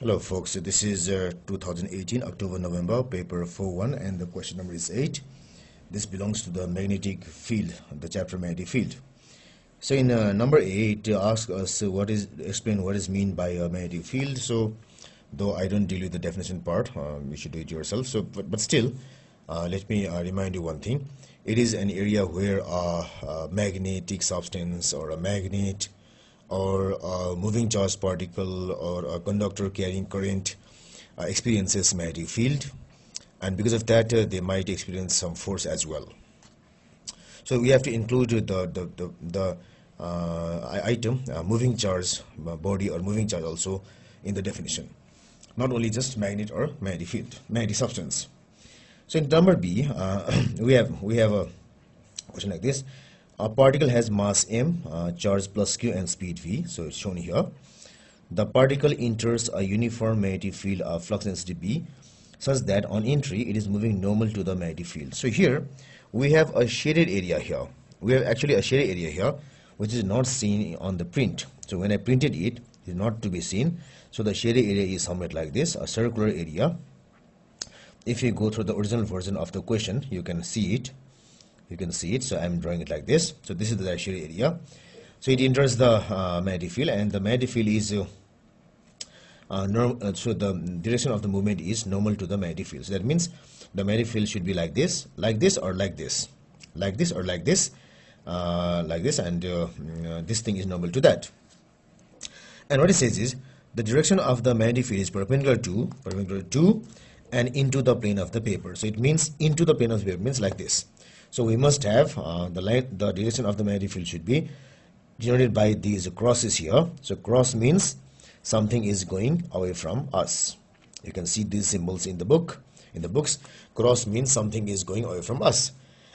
Hello folks, this is uh, 2018 October November paper 4-1 and the question number is 8. This belongs to the magnetic field, the chapter magnetic field. So in uh, number 8 ask us uh, what is explain what is mean by a magnetic field. So though I don't deal with the definition part, um, you should do it yourself. So but, but still uh, let me uh, remind you one thing. It is an area where a, a magnetic substance or a magnet or a moving charge particle or a conductor carrying current uh, experiences magnetic field. And because of that uh, they might experience some force as well. So we have to include the the, the, the uh, item uh, moving charge uh, body or moving charge also in the definition. Not only just magnet or magnetic field magnetic substance. So in number b uh, we have we have a question like this a particle has mass m, uh, charge plus q and speed v. So it's shown here. The particle enters a uniform magnetic field of flux density b such that on entry it is moving normal to the magnetic field. So here we have a shaded area here. We have actually a shaded area here which is not seen on the print. So when I printed it, it is not to be seen. So the shaded area is somewhat like this, a circular area. If you go through the original version of the question, you can see it you can see it. So I'm drawing it like this. So this is the actual area. So it enters the uh, magnetic field and the magnetic field is uh, uh, uh, so the direction of the movement is normal to the magnetic field. So that means the magnetic field should be like this like this or like this like this or like this uh, like this and uh, uh, this thing is normal to that. And what it says is the direction of the magnetic field is perpendicular to perpendicular to and into the plane of the paper so it means into the plane of the paper means like this so we must have uh, the light, the direction of the magnetic field should be denoted by these crosses here. So cross means something is going away from us. You can see these symbols in the book. In the books, cross means something is going away from us.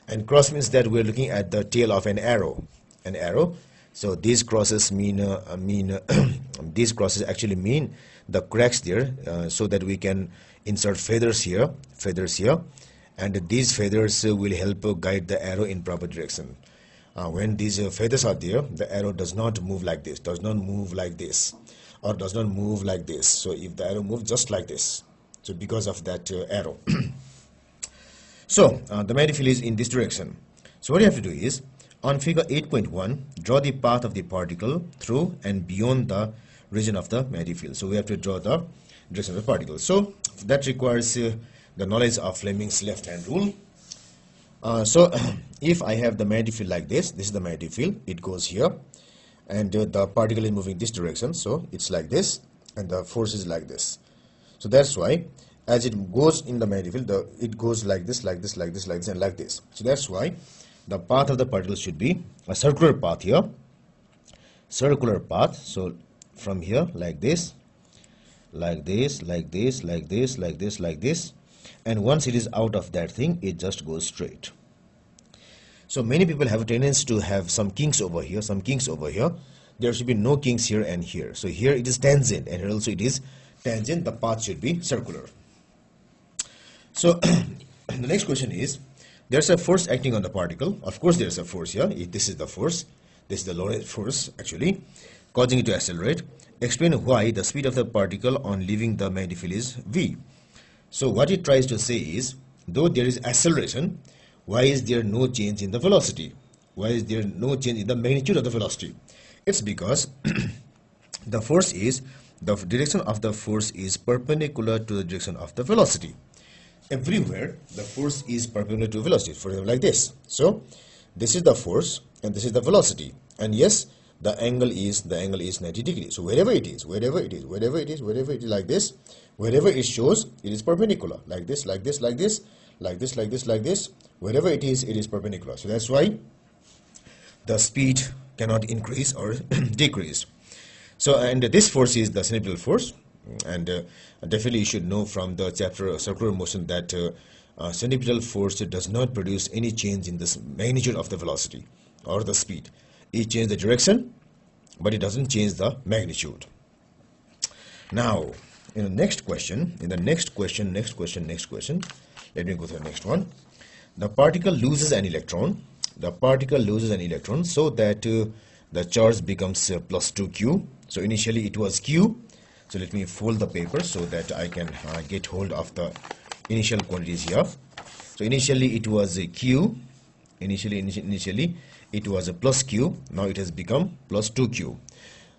And cross means that we're looking at the tail of an arrow. An arrow. So these crosses mean uh, mean uh, these crosses actually mean the cracks there, uh, so that we can insert feathers here, feathers here, and these feathers will help guide the arrow in proper direction. Uh, when these uh, feathers are there, the arrow does not move like this, does not move like this, or does not move like this. So if the arrow moves just like this, so because of that uh, arrow. so uh, the field is in this direction. So what you have to do is, on figure 8.1, draw the path of the particle through and beyond the region of the magnetic field. So we have to draw the direction of the particle. So that requires uh, the knowledge of Fleming's left hand rule. Uh, so if I have the magnetic field like this, this is the magnetic field, it goes here and uh, the particle is moving this direction so it's like this and the force is like this so that's why as it goes in the magnetic field the, it goes like this like this like this like this and like this so that's why the path of the particle should be a circular path here circular path so from here like this like this like this like this like this like this. And once it is out of that thing it just goes straight. So many people have a tendency to have some kinks over here some kinks over here. There should be no kinks here and here. So here it is tangent and here also it is tangent. The path should be circular. So the next question is there's a force acting on the particle. Of course there's a force here. This is the force. This is the Lorentz force actually causing it to accelerate explain why the speed of the particle on leaving the magnetic field is v so what it tries to say is, though there is acceleration, why is there no change in the velocity? Why is there no change in the magnitude of the velocity? It's because the force is, the direction of the force is perpendicular to the direction of the velocity. Everywhere, the force is perpendicular to velocity, for example, like this. So, this is the force and this is the velocity. And yes, the angle is the angle is 90 degrees. So wherever it is wherever it is wherever it is wherever it is like this wherever it shows it is perpendicular. Like this like this like this like this like this like this. Wherever it is it is perpendicular. So that's why the speed cannot increase or decrease. So and this force is the centripetal force. And uh, definitely you should know from the chapter circular motion that uh, uh, centripetal force does not produce any change in the magnitude of the velocity or the speed it changes the direction but it doesn't change the magnitude. Now in the next question in the next question next question next question let me go to the next one. The particle loses an electron. The particle loses an electron so that uh, the charge becomes uh, plus 2q so initially it was q. So let me fold the paper so that I can uh, get hold of the initial quantities here. So initially it was q initially initially it was a plus q. Now it has become plus 2q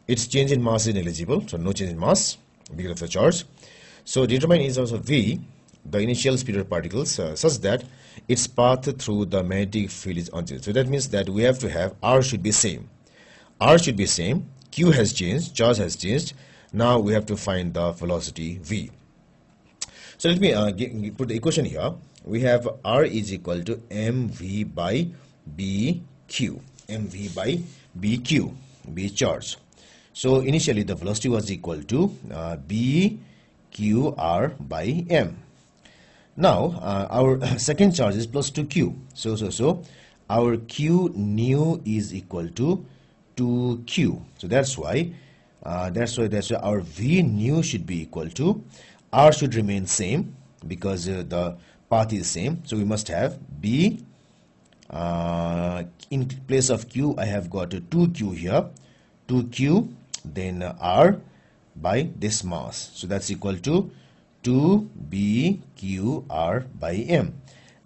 its change in mass is negligible so no change in mass because of the charge. So determine is also v the initial speed of particles uh, such that its path through the magnetic field is unchanged. So that means that we have to have r should be same. R should be same q has changed charge has changed. Now we have to find the velocity v. So let me uh, put the equation here we have r is equal to mv by bq mv by bq b charge. So initially the velocity was equal to uh, bqr by m. Now uh, our second charge is plus 2q so so so our q new is equal to 2q so that's why uh, that's why that's why our v new should be equal to r should remain same because uh, the path is same. So we must have b uh, in place of q I have got a 2q here. 2q then r by this mass. So that's equal to 2bqr by m.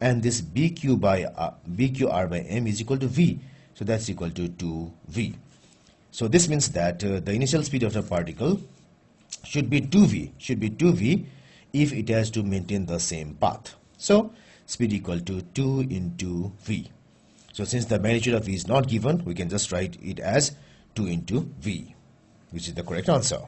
And this bq by uh, bqr by m is equal to v. So that's equal to 2v so this means that uh, the initial speed of the particle should be 2v should be 2v if it has to maintain the same path so speed equal to 2 into v. So since the magnitude of v is not given we can just write it as 2 into v which is the correct answer